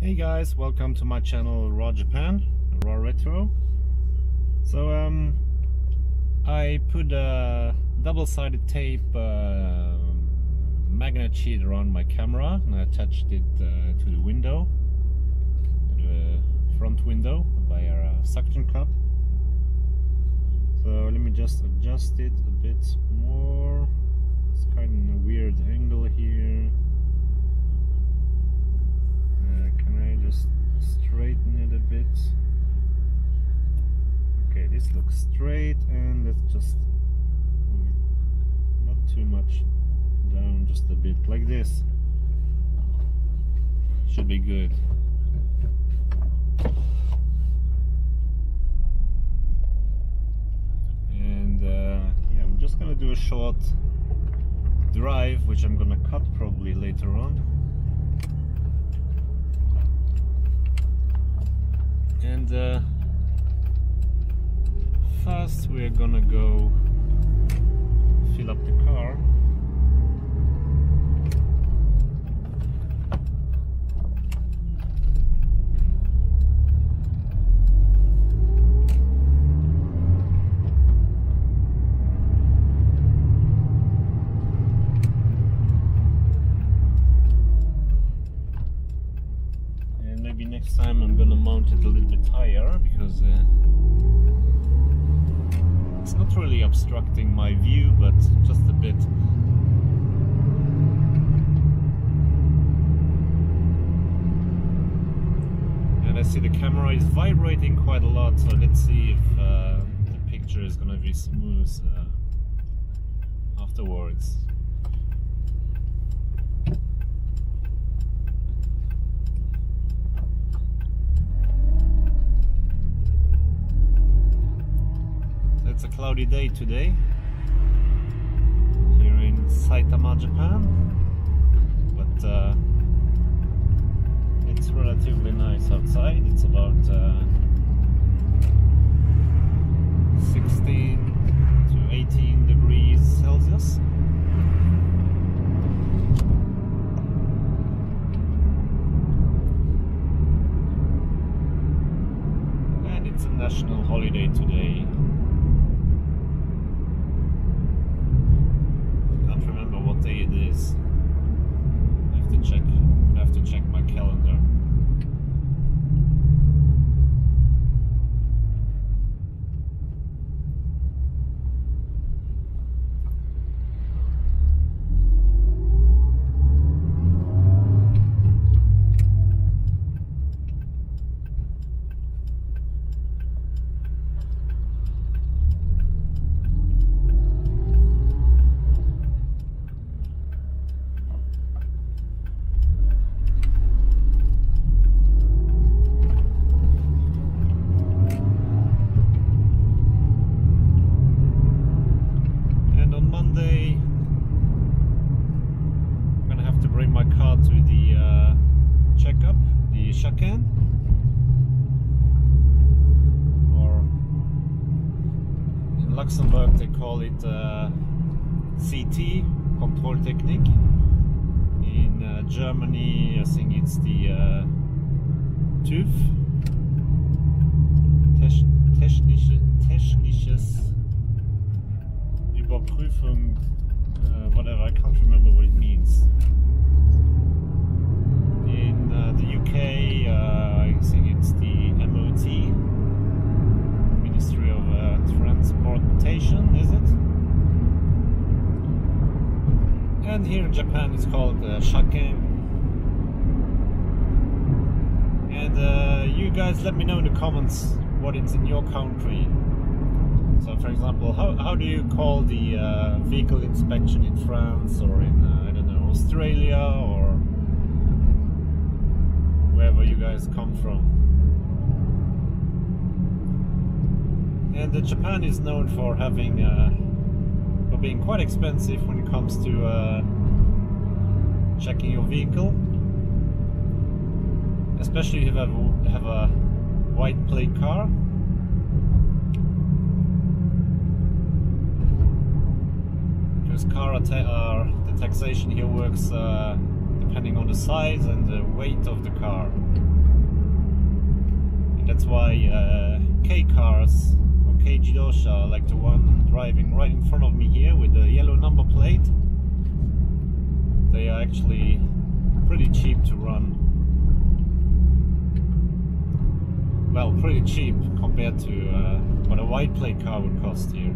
Hey guys, welcome to my channel Raw Japan, Raw Retro. So um, I put a double-sided tape uh, magnet sheet around my camera and I attached it uh, to the window, the front window by a suction cup. So let me just adjust it a bit more. It's kind of a weird angle here. Uh, can I just straighten it a bit? Okay, this looks straight and let's just mm, not too much down, just a bit like this. Should be good. And uh, yeah, I'm just gonna do a short drive, which I'm gonna cut probably later on. And uh, first we're gonna go fill up the car. And maybe next time I'm gonna mount it a little bit higher because uh, it's not really obstructing my view, but just a bit. And I see the camera is vibrating quite a lot, so let's see if uh, the picture is gonna be smooth uh, afterwards. It's a cloudy day today here in Saitama, Japan, but uh, it's relatively nice outside. It's about uh, 16 to 18 degrees Celsius. And it's a national holiday today. can't remember what day it is. I have to check. I have to check my calendar. And on Monday, I'm gonna have to bring my car to the uh, checkup, the Shaken. Or in Luxembourg, they call it uh, CT, Kontrolltechnik. In uh, Germany, I think it's the uh, TÜV, Techn- technische, technisches Überprüfung, uh, whatever, I can't remember what it means. In uh, the UK, Is it? And here in Japan it's called uh, Shaken. And uh, you guys let me know in the comments what it's in your country. So, for example, how, how do you call the uh, vehicle inspection in France or in, uh, I don't know, Australia or wherever you guys come from? And uh, Japan is known for having, uh, for being quite expensive when it comes to uh, checking your vehicle. Especially if you have a, have a white plate car. because car the taxation here works uh, depending on the size and the weight of the car. And that's why uh, K cars Kei like the one driving right in front of me here with the yellow number plate, they are actually pretty cheap to run. Well, pretty cheap compared to uh, what a white plate car would cost here.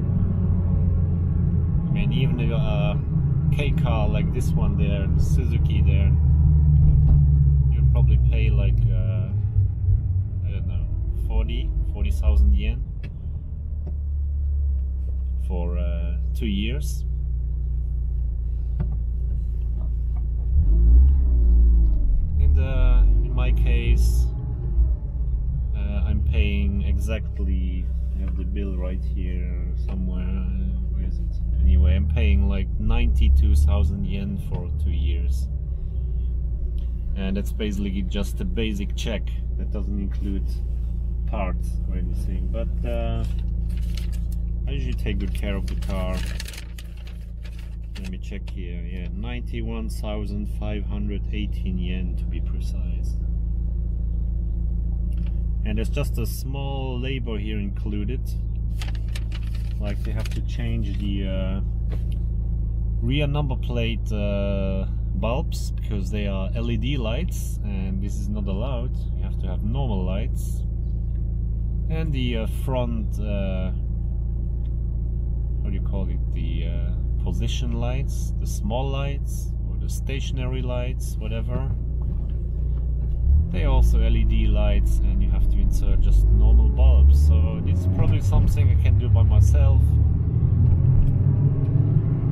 I mean, even a uh, K car like this one there, the Suzuki there, you'd probably pay like, uh, I don't know, 40, 40,000 yen for uh, two years. And uh, in my case, uh, I'm paying exactly, I have the bill right here somewhere, where is it? Anyway, I'm paying like 92,000 yen for two years. And that's basically just a basic check that doesn't include parts or anything. But uh, I usually take good care of the car. Let me check here. Yeah, 91,518 yen to be precise. And there's just a small labor here included. Like they have to change the uh, rear number plate uh, bulbs because they are LED lights and this is not allowed. You have to have normal lights. And the uh, front, how do you call it? The uh, position lights, the small lights, or the stationary lights, whatever. They are also LED lights and you have to insert just normal bulbs. So this is probably something I can do by myself.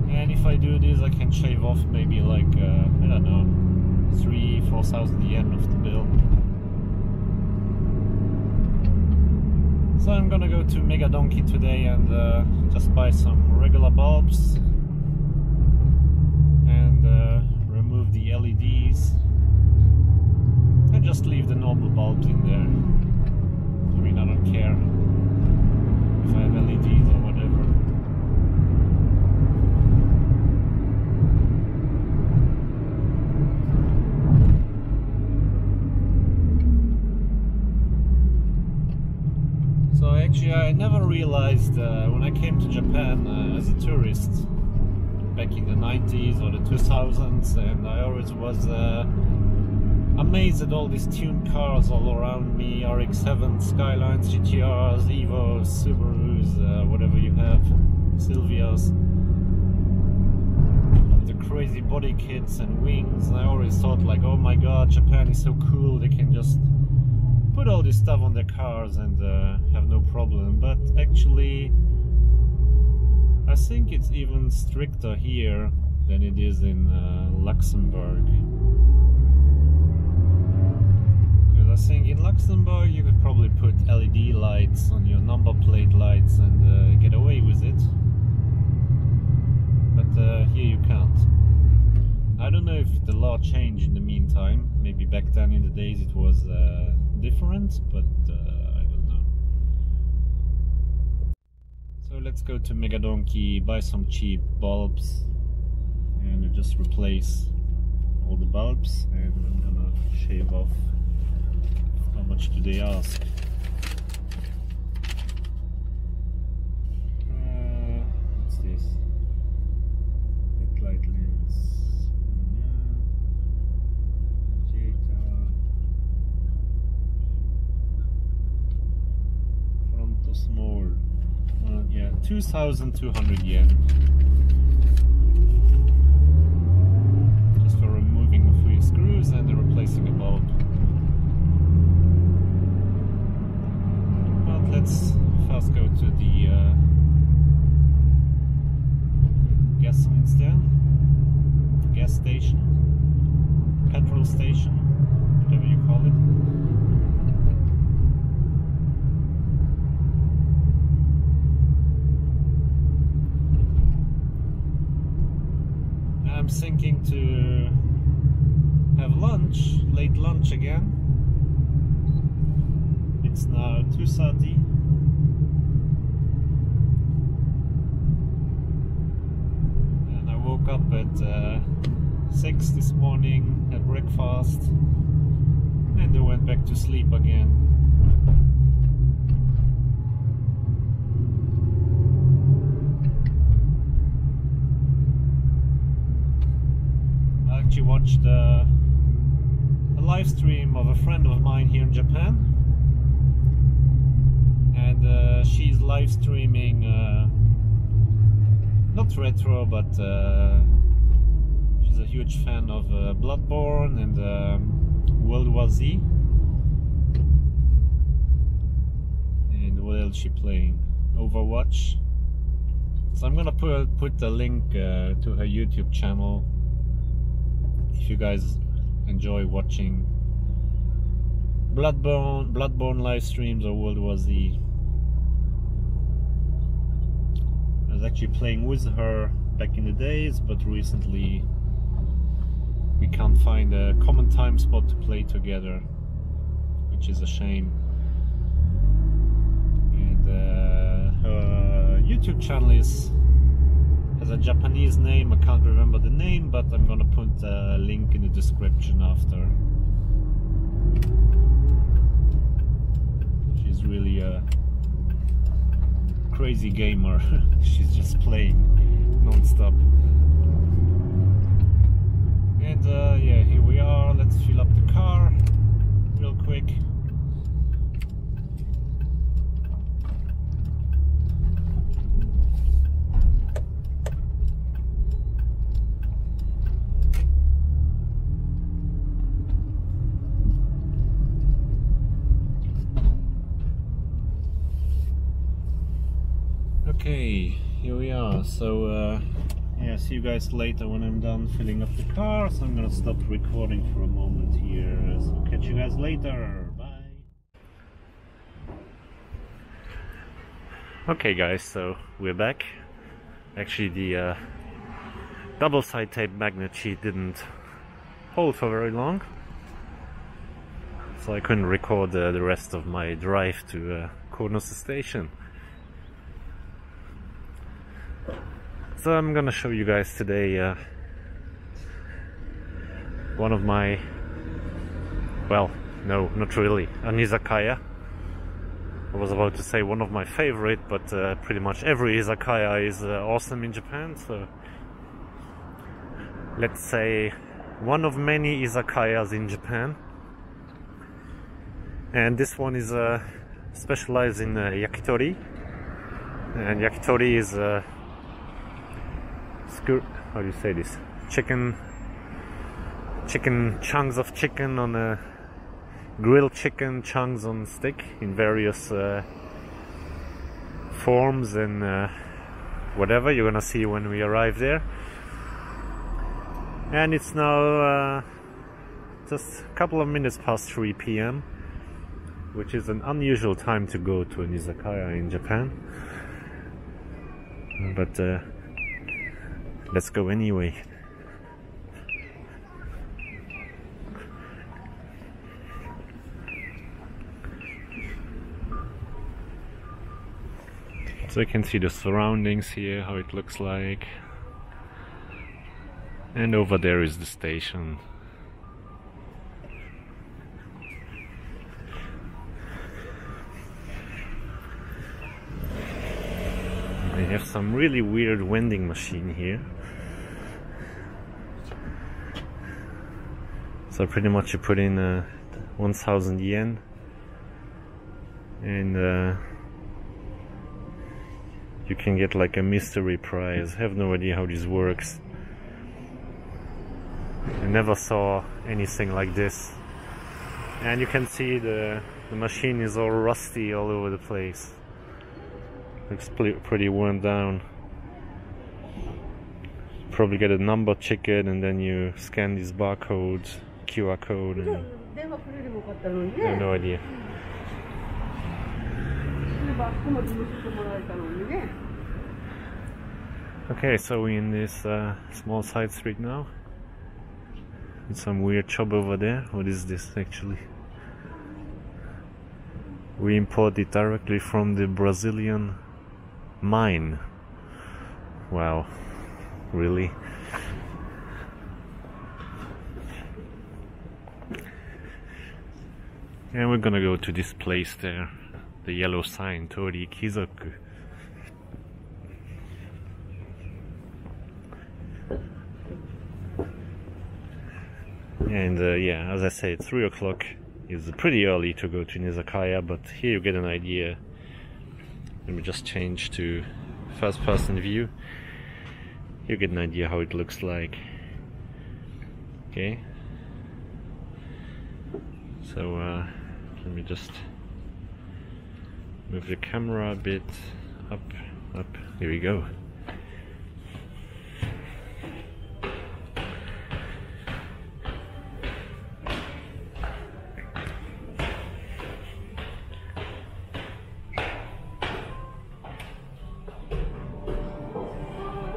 And if I do this, I can shave off maybe like, uh, I don't know, three, four thousand yen of the bill. So I'm gonna go to Mega Donki today and uh, just buy some regular bulbs and uh, remove the LEDs and just leave the normal bulbs in there. I mean, I don't care if I have LEDs or whatever. So actually, I never realized uh, when I came to Japan uh, as a tourist back in the 90s or the 2000s, and I always was uh, amazed at all these tuned cars all around me RX-7, Skylines, GTRs, Evos, Subarus, uh, whatever you have, Silvias. The crazy body kits and wings, and I always thought, like, oh my god, Japan is so cool, they can just put all this stuff on their cars and uh, have no problem. But actually, I think it's even stricter here than it is in uh, Luxembourg. Because I think in Luxembourg you could probably put LED lights on your number plate lights and uh, get away with it. But uh, here you can't. I don't know if the law changed in the meantime. Maybe back then in the days it was uh, different, but uh, I don't know. So let's go to Mega Donki, buy some cheap bulbs, and just replace all the bulbs. And I'm gonna shave off. How much do they ask? 2,200 yen. Just for removing a few screws and replacing a bulb. But let's first go to the uh, gasoline stand, gas station, petrol station, whatever you call it. I'm thinking to have lunch, late lunch again. It's now 2.30. And I woke up at uh, 6 this morning, had breakfast, and they went back to sleep again. I actually watched uh, a live stream of a friend of mine here in Japan, and uh, she's live streaming uh, not retro, but uh, a huge fan of uh, Bloodborne and um, World War Z. And what else she playing? Overwatch. So I'm gonna put put the link uh, to her YouTube channel if you guys enjoy watching Bloodborne Bloodborne live streams or World War Z. I was actually playing with her back in the days, but recently we can't find a common time spot to play together, which is a shame. And uh, her YouTube channel is has a Japanese name. I can't remember the name, but I'm gonna put a link in the description after. She's really a crazy gamer. She's just playing non-stop. And uh, yeah, here we are. Let's fill up the car real quick. Okay, here we are. So, uh, yeah, see you guys later when I'm done filling up the car. So I'm gonna stop recording for a moment here. So catch you guys later. Bye. Okay, guys. So we're back. Actually, the uh, double side tape magnet sheet didn't hold for very long, so I couldn't record uh, the rest of my drive to uh, Konosu station. I'm gonna show you guys today uh, one of my, well, no, not really, an izakaya. I was about to say one of my favorite, but uh, pretty much every izakaya is uh, awesome in Japan. So let's say one of many izakayas in Japan. And this one is uh, specialized in uh, yakitori. And yakitori is skewer, how do you say this? Chicken, chicken chunks of chicken on a grilled chicken chunks on stick in various uh, forms and uh, whatever you're gonna see when we arrive there. And it's now uh, just a couple of minutes past 3 p.m., which is an unusual time to go to an izakaya in Japan. But uh, let's go anyway. So you can see the surroundings here, how it looks like. And over there is the station. They have some really weird vending machine here. So pretty much you put in uh, 1000 yen and uh, you can get like a mystery prize. I have no idea how this works. I never saw anything like this. And you can see the, the machine is all rusty all over the place. Looks pretty worn down. Probably get a number ticket and then you scan these barcodes, QR code and I have no idea. Okay, so we're in this uh, small side street now. With some weird shop over there. What is this actually? We import it directly from the Brazilian mine. Wow, really? And we're gonna go to this place there, the yellow sign, Torikizoku. And uh, yeah, as I said, 3 o'clock is pretty early to go to Nizakaya, but here you get an idea let me just change to first person view. You get an idea how it looks like. Okay. So uh, let me just move the camera a bit up, up. Here we go.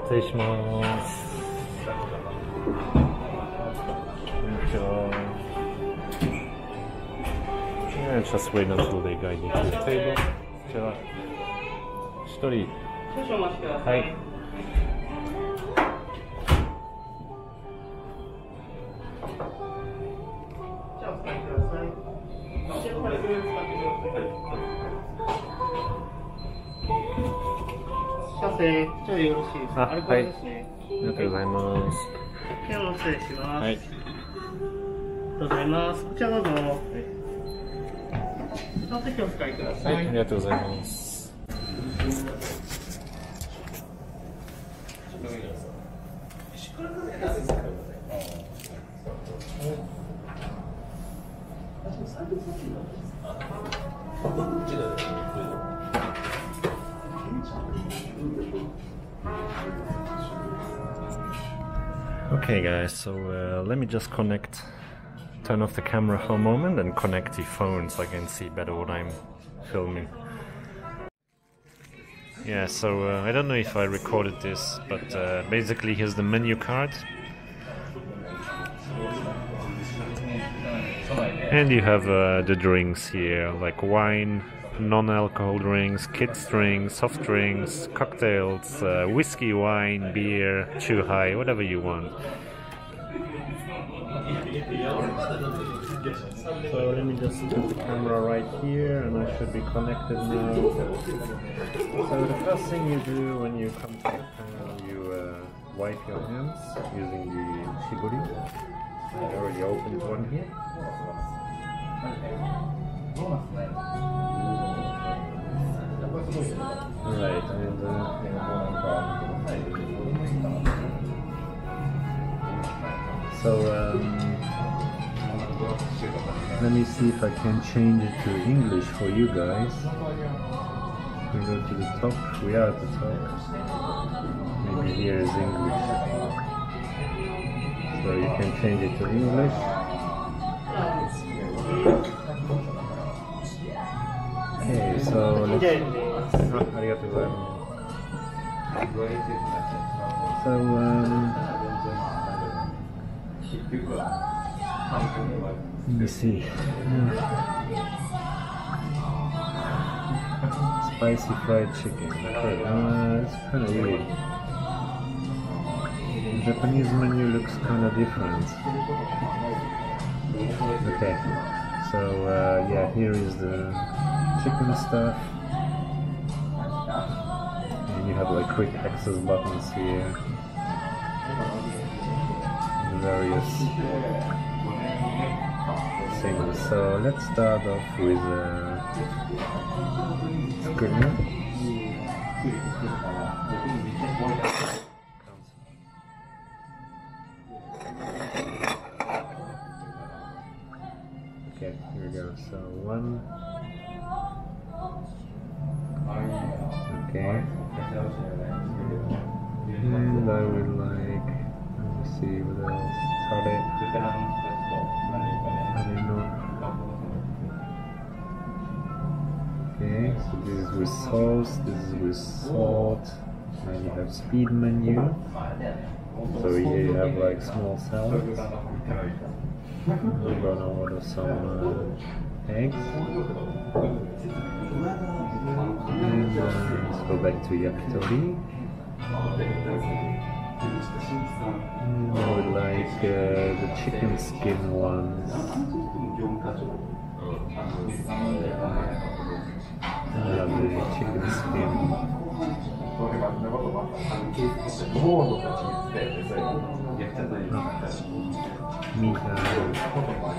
失礼します。Yeah, just wait until they guide you to the table. じゃあ、一人。少々お待ちください。はいじゃあよろしいですか？あアルコールですね。ありがとうございます。ピアノ失礼します。はい。ありがとうございます。こちらどうぞ。その時お使いください。はい、ありがとうございます。Okay guys, so uh, let me just connect, turn off the camera for a moment and connect the phone so I can see better what I'm filming. Yeah, so uh, I don't know if I recorded this, but uh, basically here's the menu card. And you have uh, the drinks here, like wine, non-alcohol drinks, kids drinks, soft drinks, cocktails, uh, whiskey, wine, beer, chuhai, whatever you want. So let me just put the camera right here and I should be connected now. So the first thing you do when you come to Japan, you uh, wipe your hands using the shibori. I already opened one here. Right, and uh, so um, let me see if I can change it to English for you guys. We go to the top. We are at the top. Maybe here is English. So you can change it to English. Okay, so So, um, let me see. Spicy fried chicken. Okay, uh, it's kind of weird. The Japanese menu looks kind of different. Okay, so uh, yeah, here is the chicken stuff. Have like quick access buttons here. Various things. So let's start off with uh, screen. Okay, here we go. So one. Okay. And I would like. Let me see what else. Tare. I don't know. Okay, so this is with sauce, this is with salt, and you have speed menu. So here you have like small salads. I'm gonna order some uh, eggs. Let's go back to yakitori. I would like uh, the chicken skin ones. I love the chicken skin.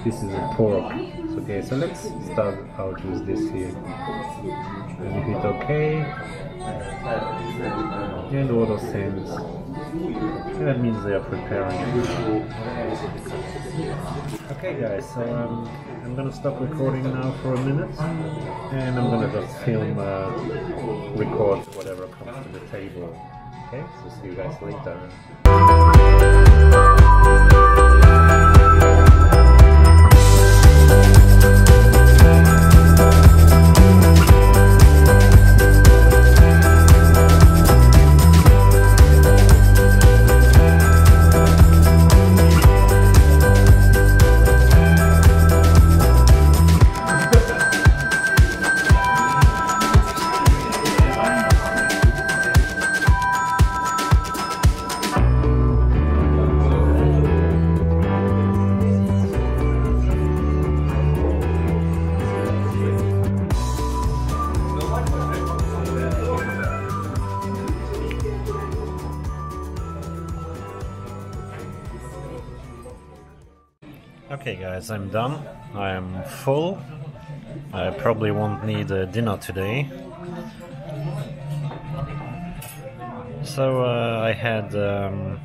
This is a pork. Okay, so let's start out with this here. And it's okay, and all those things. That means they are preparing. Okay guys, so um, I'm gonna stop recording now for a minute and I'm gonna just film, uh, record whatever comes to the table. Okay, so see you guys later. Okay guys, I'm done. I am full. I probably won't need a dinner today. So uh, I had um,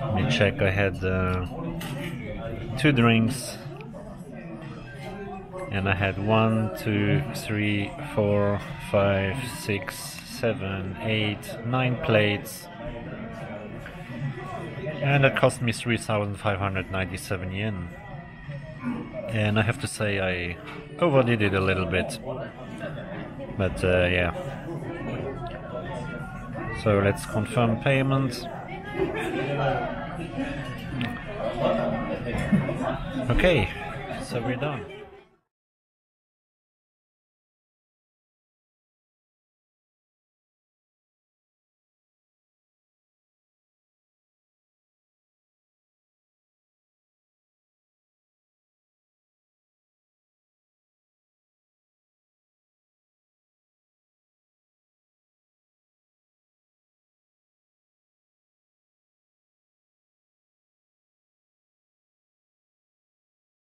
let me check. I had uh, two drinks, and I had one, two, three, four, five, six, seven, eight, nine plates and it cost me 3,597 yen. And I have to say I overdid it a little bit. But uh, yeah. So let's confirm payment. Okay, so we're done.